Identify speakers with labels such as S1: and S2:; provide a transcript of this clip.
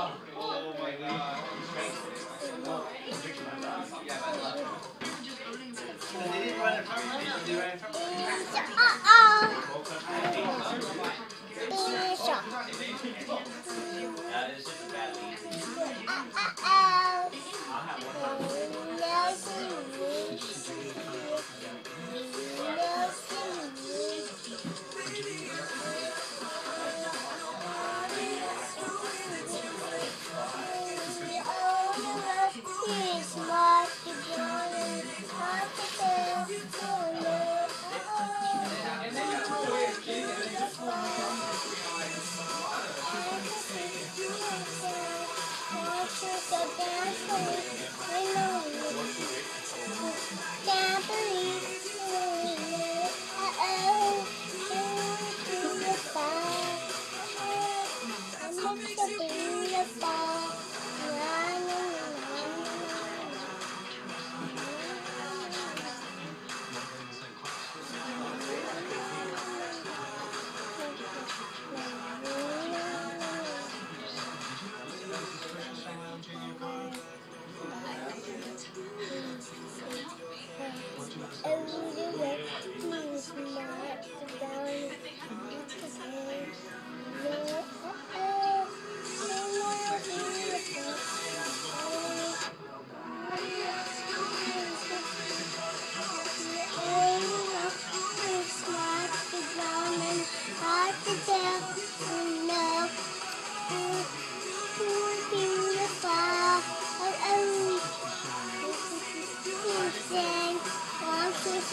S1: oh Uh-oh. Yes, my